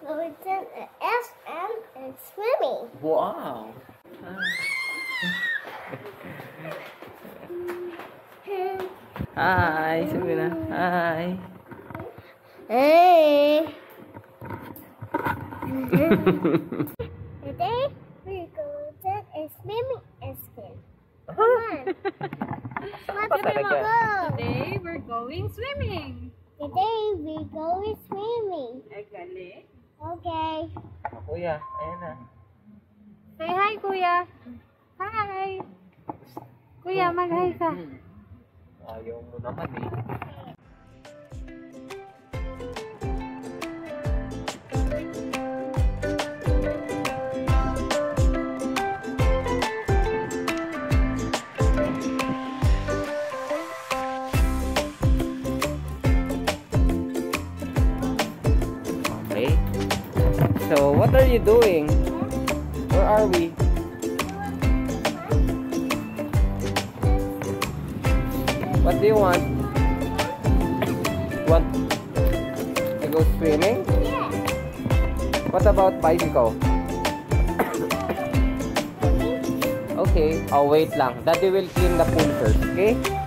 we're to SM and swimming. Wow. Hi, Sabrina. Hi. Hey. Today we're going to a swimming SM. Uh-huh. Come on. Let's talaga? go. Today, we're going swimming. Today we're going swimming. Ay, Okay. Kuya, ayan na. Say hi, kuya. Hi. Kuya, mag-hi ka. Ayaw mo naman eh. So, what are you doing? Where are we? What do you want? Want to go swimming? What about bicycle? Okay, oh wait lang. Daddy will clean the pool first, okay?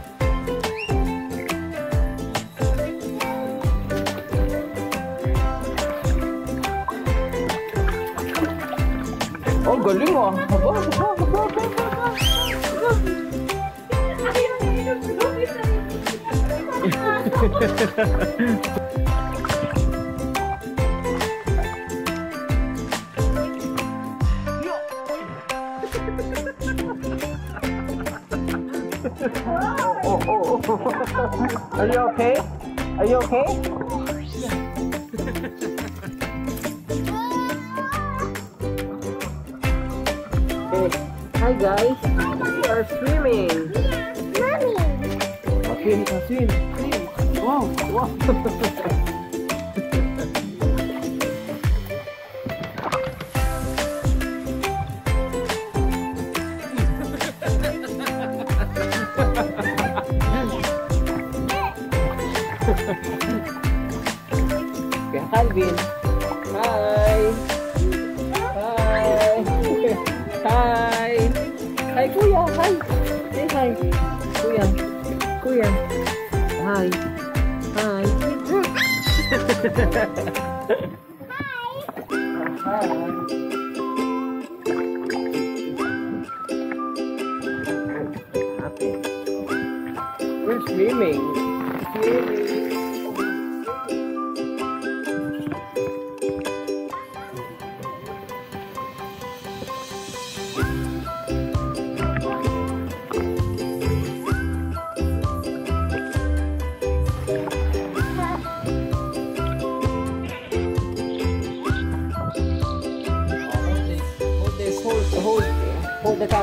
Oh, galing oh. Oh, oh, oh. Are you okay? Are you okay? Hi guys. We are swimming. Mommy. Oh, swim, oh, swim, swim. Wow, wow. Okay, Calvin. Hi. Hi. Hi. Hi, Kuya. Hi. Say hi. Kuya. Kuya. Hi. Hi. Hi. We're swimming. Swimming.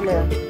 没有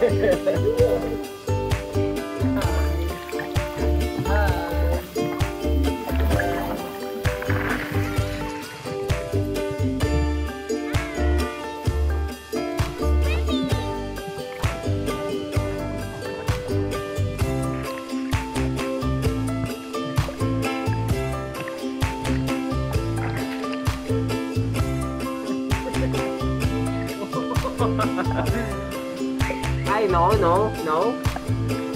hold the camera. No, no, no.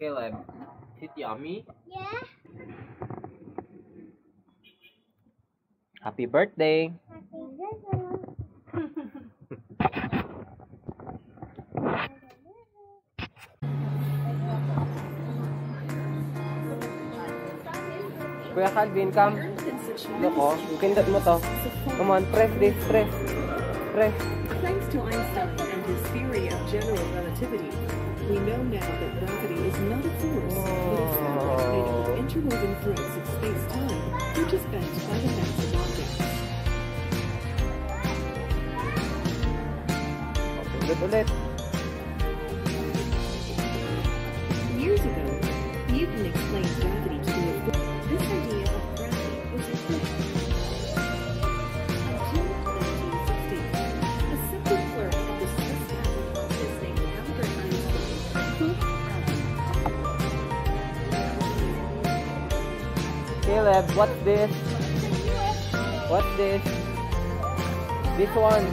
Caleb, is it yummy? Yeah. Happy birthday. Happy birthday. Kuya Calvin, come. Look, oh. Pindot mo to. Come on, press this, press. Press. Thanks to Einstein and his theory of general relativity, we know now that gravity is not a force, but a fabric made up of interwoven threads of space-time, which is bent by the mass of objects. Pindot ulit. Years ago, Newton explained gravity Caleb, what's this? What's this? This one.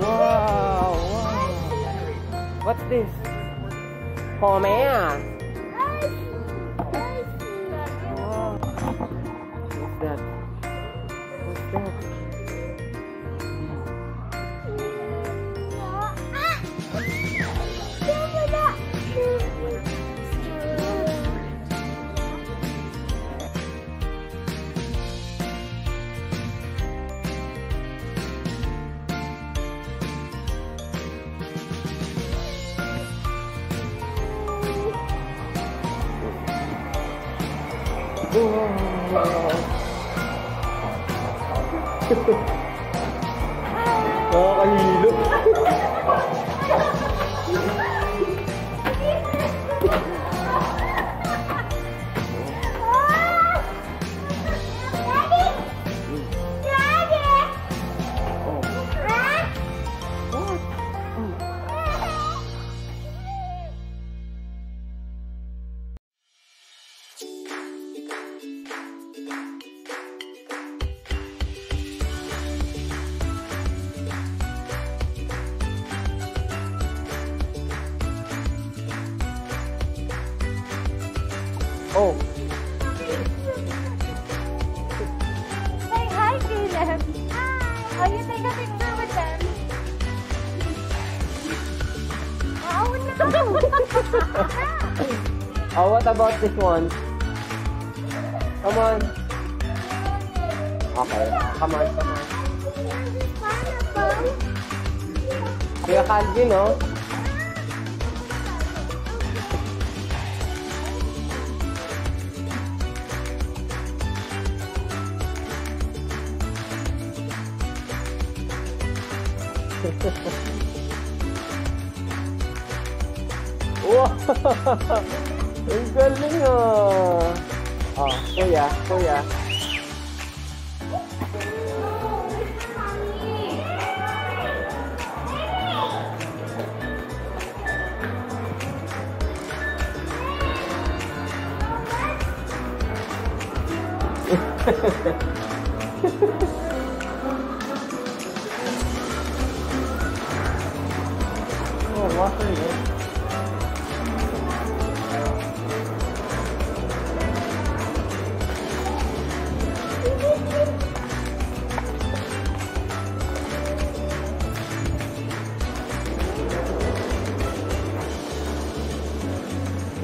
Wow, wow. What's this? Oh man. Nakakahilo. Oh, Say hi, Caleb. Hi. Oh, you take a picture with them. Oh, no. oh, what about this one? Come on. Okay, come on, come on. Kuya Calvin, oh. Wow! Ang galing ah! Oh, kuya, kuya. Oh,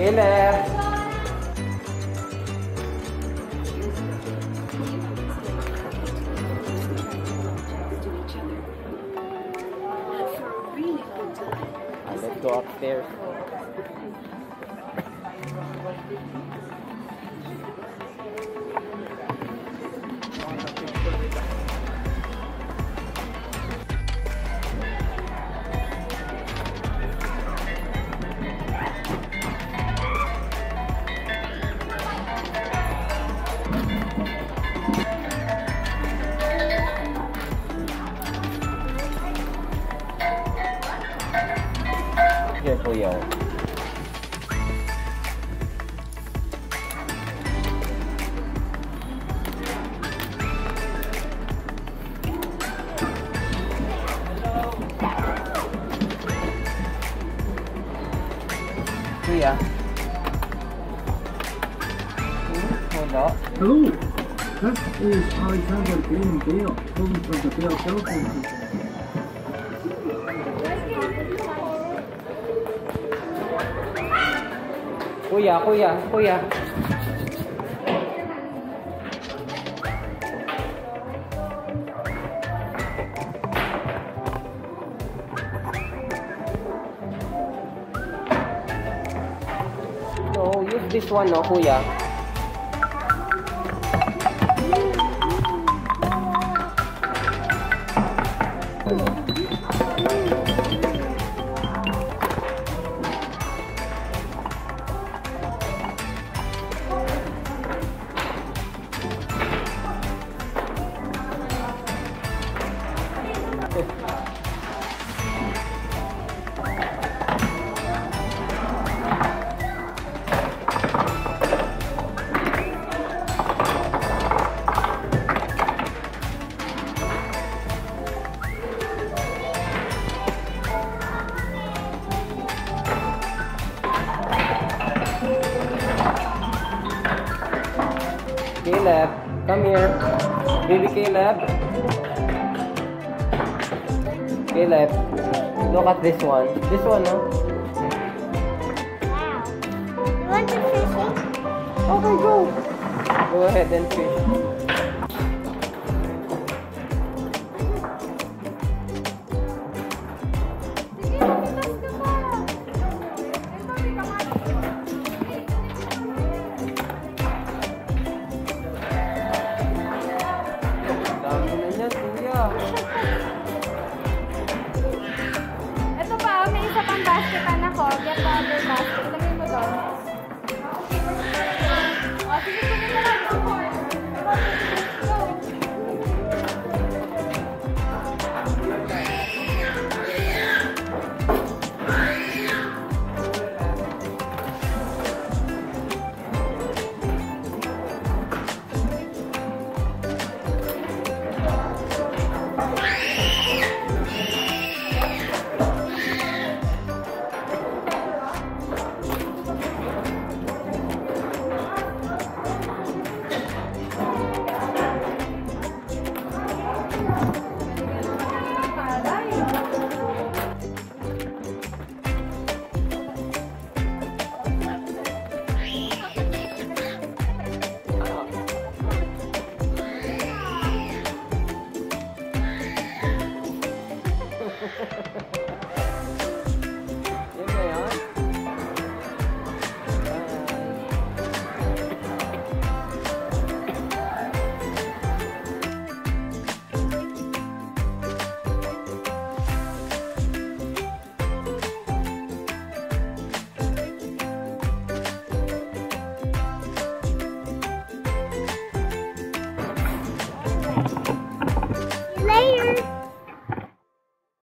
time. Ah, let's go upstairs. kuya? Hold up. Hello. This is Alexander Graham Bell, from the Bell Telephone Company. Kuya, kuya, kuya. This one, no, kuya. Caleb, look at this one. This one, no? Wow. You want to fish it? Okay, go. Go ahead and fish. ハハハハ。